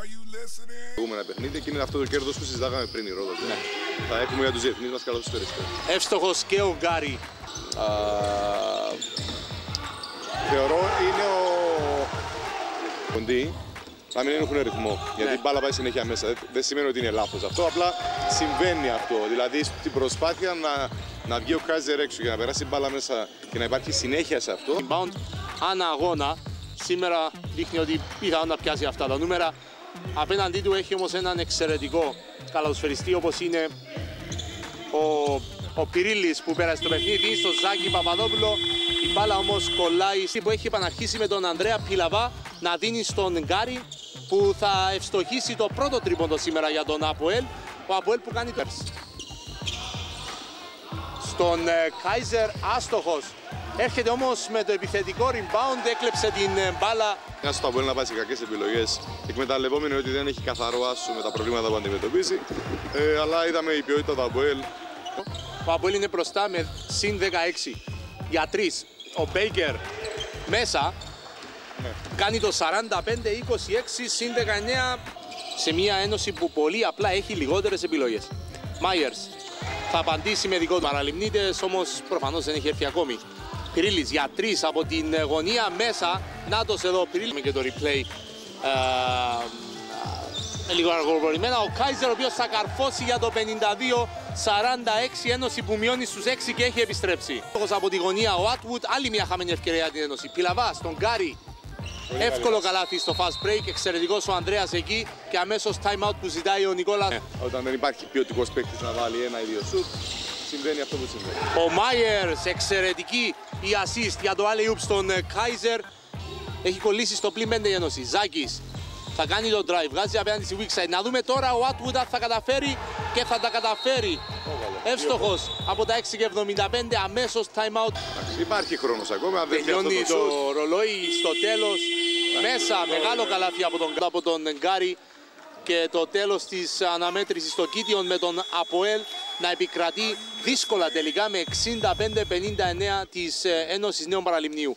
Are you listening? προηγούμενα παιχνίδια και είναι αυτό το κέρδος που συζητάγαμε πριν η Ρόδος. Ναι. Θα έχουμε για τους διεθνείς μας καλώς του Εύστοχος και ο Γκάρι. Θεωρώ είναι ο. Κοντή να μην έχουν ρυθμό. Γιατί Ναι. η μπάλα πάει συνέχεια μέσα. Δεν, δεν σημαίνει ότι είναι λάθος αυτό. Απλά συμβαίνει αυτό. Δηλαδή στην προσπάθεια να, να βγει ο Κάιζερ έξω για να περάσει η μπάλα μέσα και να υπάρχει συνέχεια σε αυτό. Rebound ανά αγώνα. Σήμερα δείχνει ότι πιθανόν να πιάσει αυτά τα νούμερα. Απέναντί του έχει όμως έναν εξαιρετικό καλαδοσφαιριστή όπως είναι ο, ο Πυρίλης που πέρασε το παιχνίδι στο Ζάκη Παπαδόπουλο. Η μπάλα όμως κολλάει που έχει επαναρχίσει με τον Ανδρέα Πιλαβά να δίνει στον Γκάρι που θα ευστοχίσει το πρώτο τρίποντο σήμερα για τον Αποέλ. Ο Αποέλ που κάνει το στον ε, Κάιζερ άστοχος. Έρχεται όμως με το επιθετικό rebound, έκλεψε την ε, μπάλα. Ένα στο Αποέλ να πάει σε κακές επιλογές, εκμεταλλευόμενοι ότι δεν έχει καθαρό άσο με τα προβλήματα που αντιμετωπίζει. Ε, αλλά είδαμε η ποιότητα του Αποέλ. Ο Αποέλ είναι μπροστά με συν 16 για 3. Ο Μπέικερ μέσα κάνει το 45-26 συν 19 σε μια ένωση που πολύ απλά έχει λιγότερες επιλογές. Μάιερς θα απαντήσει με δικό του παραλυμνίτες, όμως προφανώς δεν έχει έρθει ακόμη. Πυρίλης για 3 από την γωνία μέσα. Νάτος εδώ, Πυρίλης και το replay. Ε, ε, λίγο αργοπορημένα. Ο Κάιζερ ο οποίος θα καρφώσει για το 52-46 ένωση που μειώνει στους 6 και έχει επιστρέψει. Στόχος από τη γωνία ο Άτβουτ, άλλη μια χαμένη ευκαιρία για την ένωση. Πιλαβά στον Γκάρι. Εύκολο καλάθι στο fast break, εξαιρετικός ο Ανδρέας εκεί και αμέσως time out που ζητάει ο Νικόλας. Όταν δεν υπάρχει ποιοτικός παίκτης να βάλει ένα ή δύο σουτ, συμβαίνει αυτό που συμβαίνει. Ο Μάιερς, εξαιρετική η assist για το alley-oop στον ε, Κάιζερ. Έχει κολλήσει στο πλήν 5 η ένωση. Ζάκης θα κάνει το drive, βγάζει απέναντι στη weak side. Να δούμε τώρα ο Atwood αν θα καταφέρει και θα τα καταφέρει. Εύστοχος από τα 6 και 75, αμέσως time out. Εντάξει, Υπάρχει χρόνος ακόμα. Αν δεν βγει αυτό Τελειώνει το το σουτ, ρολόι στο τέλος. Μέσα, μεγάλο καλάθι από τον, από τον Γκάρι και το τέλος της αναμέτρησης στο Κίτιον με τον Αποέλ να επικρατεί δύσκολα τελικά με 65-59 της ε, Ένωσης Νέων Παραλιμνίου.